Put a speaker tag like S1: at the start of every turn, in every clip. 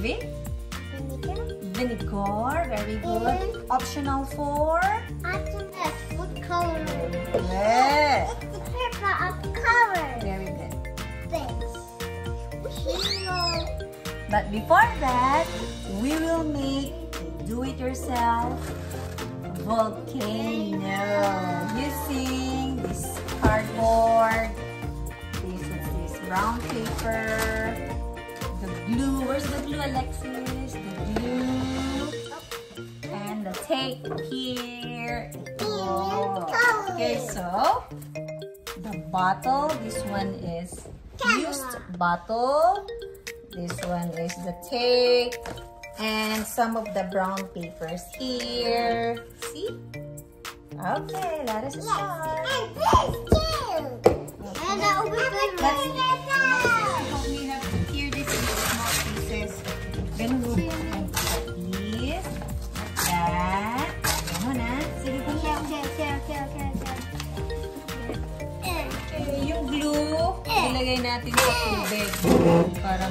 S1: Vinegar.
S2: vinegar.
S1: Very good. Optional for
S2: Yes, food coloring.
S1: yes.
S2: Pepper of color.
S1: Very good.
S2: Thanks.
S1: But before that, we will make do-it-yourself volcano using this cardboard, this this brown paper, the The glue, Alexis? The glue and the tape here. Oh. Okay, so the bottle. This one is used bottle. This one is the tape and some of the brown papers here. See? Okay, let us start.
S2: And this too. And that will be
S1: Let's We'll cut this, that. Ganun ah. Sige
S2: Okay, okay, okay, okay, okay, okay.
S1: Okay, yung glue, ilagay natin sa tubig para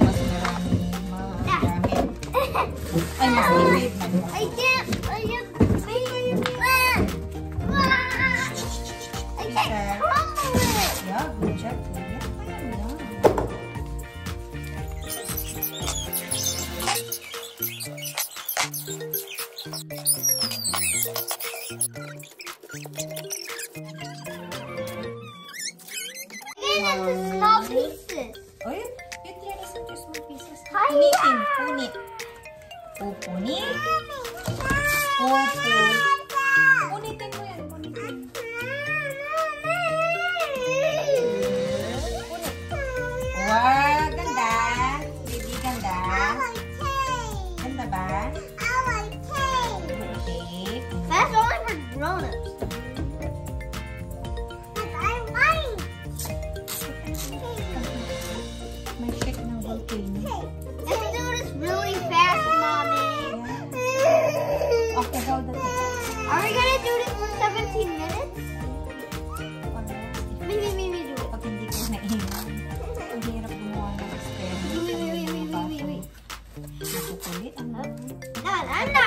S1: Kukulit ang
S2: anak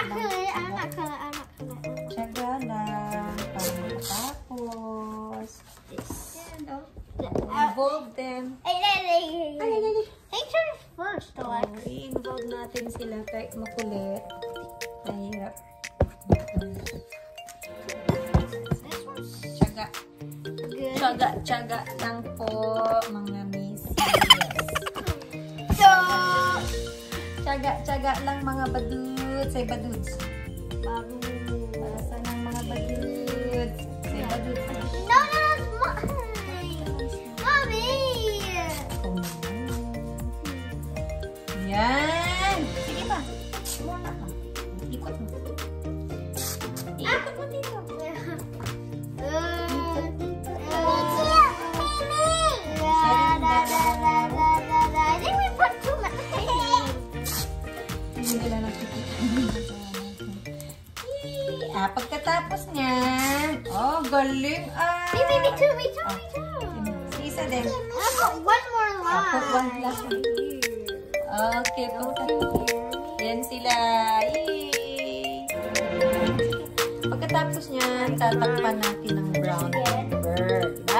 S2: ko. Anak ko. Anak ko.
S1: Tsaga lang. Para matapos. Involve them.
S2: Ay, ay,
S1: ay. Ay, ay,
S2: ay. Nature first,
S1: though.
S2: Oh,
S1: I-involve natin sila kahit makulit. Mahirap. Tsaga. Tsaga, tsaga lang po, mga tiyaga-tiyaga lang mga badud, say badud.
S2: Bago,
S1: para sa mga badud, say badud.
S2: No.
S1: Ah, pagkatapos niyan, oh, galing. Ah.
S2: Me, me, me too, me too, me too.
S1: Si isa din.
S2: Put one more
S1: Ah, put one
S2: line.
S1: last one. Okay, pagkatapos. Yan sila. Yay! Pagkatapos niyan, tatakpan natin ng brown paper. Diba?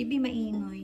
S1: Baby, maingay.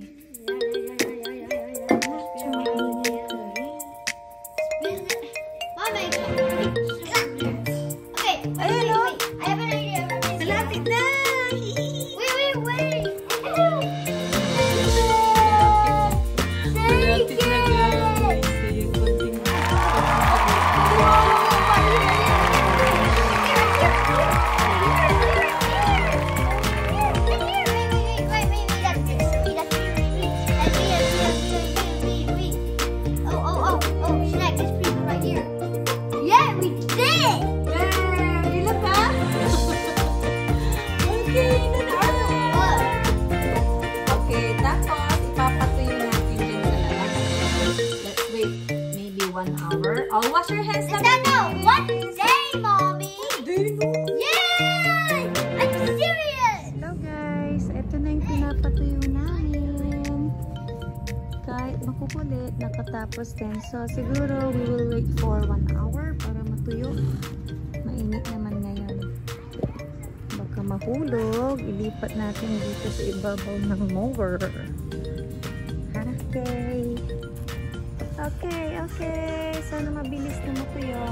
S1: Makukulit, nakatapos din. So siguro we will wait for one hour para matuyo. Mainit naman ngayon. Baka mahulog, ilipat natin dito sa ibabaw ng mower. Okay. Okay, okay. Sana mabilis na matuyo.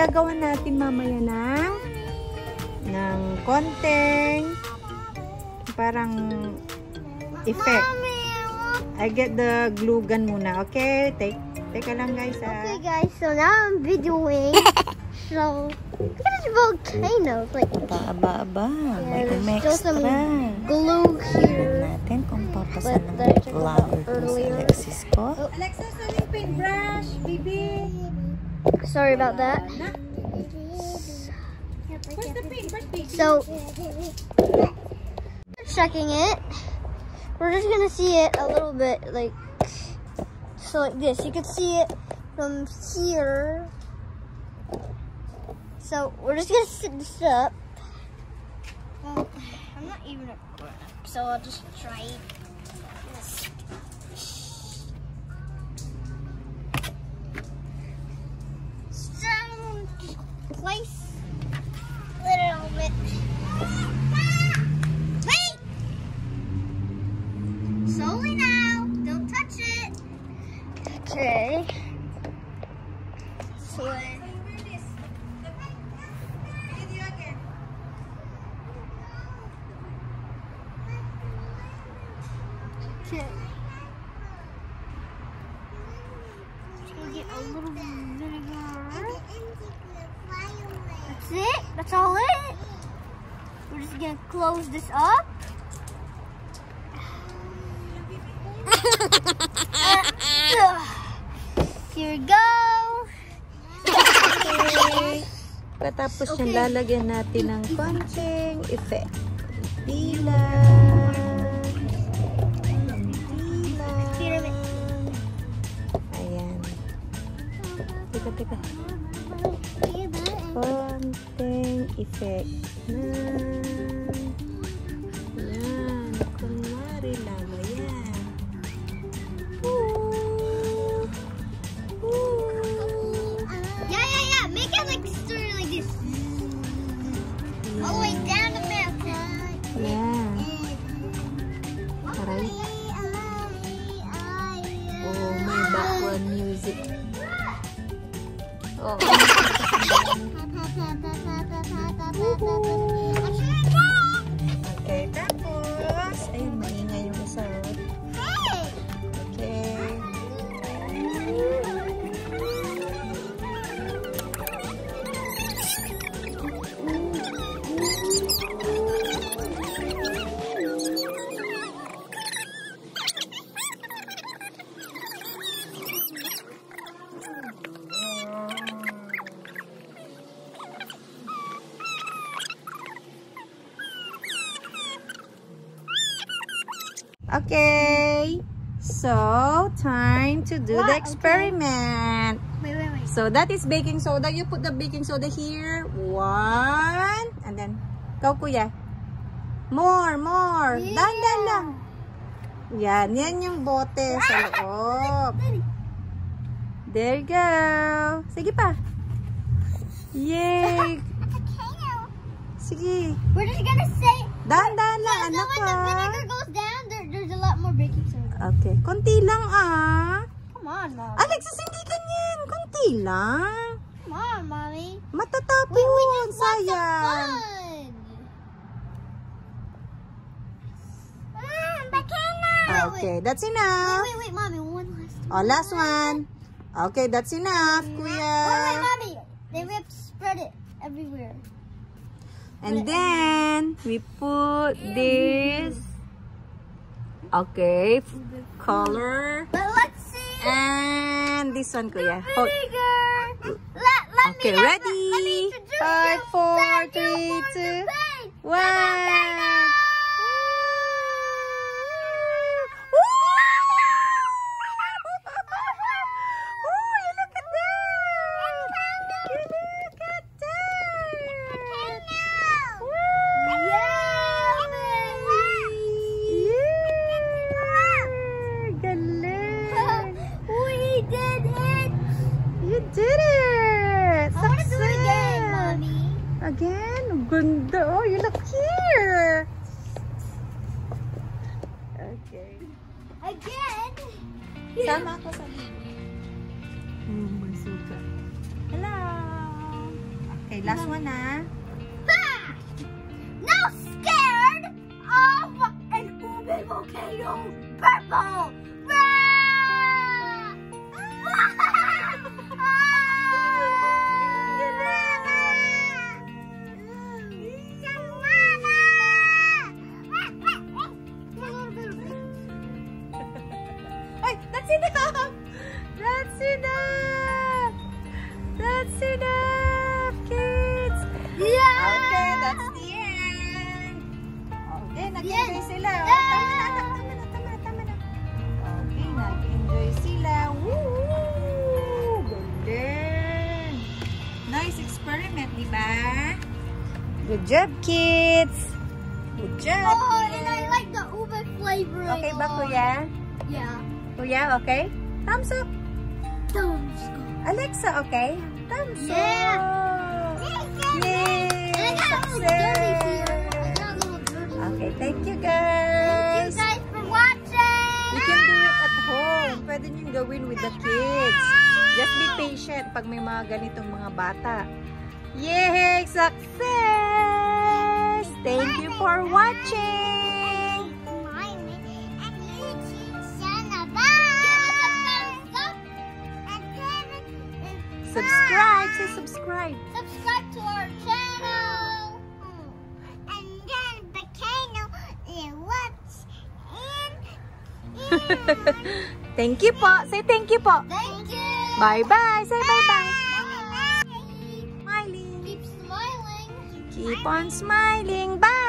S1: Gagawa natin mamaya ng ng konting parang effect. I get the glue gun muna. Okay, take teka lang guys ah.
S2: Okay, guys, so now I'm videoing. so, look at this volcano. It's like
S3: Aba, aba. May
S2: Yeah,
S3: may
S2: there's still some glue here.
S3: natin kung papasan ng
S2: that
S3: flower dun sa. Alexis ko.
S1: Alexa, saan yung paintbrush, baby?
S2: Sorry about that. So, checking it. We're just gonna see it a little bit, like, so like this. You can see it from here. So we're just gonna sit this up. Well, I'm not even a grown up, so I'll just try place little bit. Wait! Slowly now. Don't touch it. Okay. So, okay. get a little bit of vinegar. That's it. That's all it. We're just gonna close this up. Here we go.
S1: Okay. Katapos
S2: Okay.
S1: yan, lalagyan natin ng konting effect. Dilan.
S2: Pyramid.
S1: Ayan. Teka, teka. Effect na. Okay. So, time to do
S2: What?
S1: the
S2: Okay.
S1: experiment.
S2: Wait, wait, wait.
S1: So, that is baking soda. You put the baking soda here. One. And then, go kuya. More, more.
S2: Yeah.
S1: Dandan lang. Yan, yan yung bote sa ah! loob. There you go. Sige pa. Yay. Sige.
S2: We're just gonna say.
S1: Dandan lang,
S2: So,
S1: anak ko.
S2: the ah. vinegar goes down, there, there's a lot more baking soda.
S1: Okay. Konti lang ah.
S2: Come on, mom.
S1: Alexis, hindi ganyan. Konti lang.
S2: Come on, mommy.
S1: Matatapon.
S2: We, we just want
S1: Sayang.
S2: fun. Mom, bacana.
S1: Okay, that's
S2: Wait,
S1: enough.
S2: wait, wait, mommy. One last.
S1: Oh, last one. Okay, that's enough,
S2: Wait, wait,
S1: kuya.
S2: mommy. Then we have to spread it everywhere.
S1: And then, we put this. Okay, color.
S2: But let's see.
S1: And this one, kuya. Hold.
S2: Let, let
S1: Okay,
S2: me,
S1: ready?
S2: Let, let
S1: Five, four, three, two. One. Oh, you look at that! You look at that! Yeah! Galing!
S2: We did it!
S1: You did it!
S2: I want to do it again,
S1: Success!
S2: mommy.
S1: Again? Ang Ganda! Oh, you look here! Okay. Sa. Hello! Okay, last one.
S2: Ha! Now scared of an ube volcano purple!
S1: That's enough! That's enough! That's enough, kids!
S2: Yeah!
S1: Okay, that's the end! Okay, nag-enjoy sila. Oh,
S2: Yeah!
S1: tama na, anak. Tama na, tama na, tama na. Okay, nag-enjoy sila. Woo! Galing! Nice experiment, di ba? Good job, kids! Good job!
S2: Oh, and I like the ube flavor.
S1: Okay ba, kuya?
S2: Yeah.
S1: Kuya, okay? Thumbs up!
S2: Thumbs up.
S1: Alexa, okay? Thumbs
S2: Yeah.
S1: up! Yay! Success! Okay, thank you
S2: Thank
S1: guys!
S2: you guys for watching.
S1: You can do it at home. Pwede nyo gawin with the kids. Just be patient pag may mga ganitong mga bata. Yay! Success! Thank you for watching! Subscribe. Say subscribe.
S3: Subscribe to our channel. And then volcano erupts and,
S1: thank you po. Say thank you po.
S3: thank you.
S1: Bye-bye. Say bye-bye.
S3: Bye.
S1: Smiling.
S3: Keep smiling.
S1: Keep on smiling. Bye.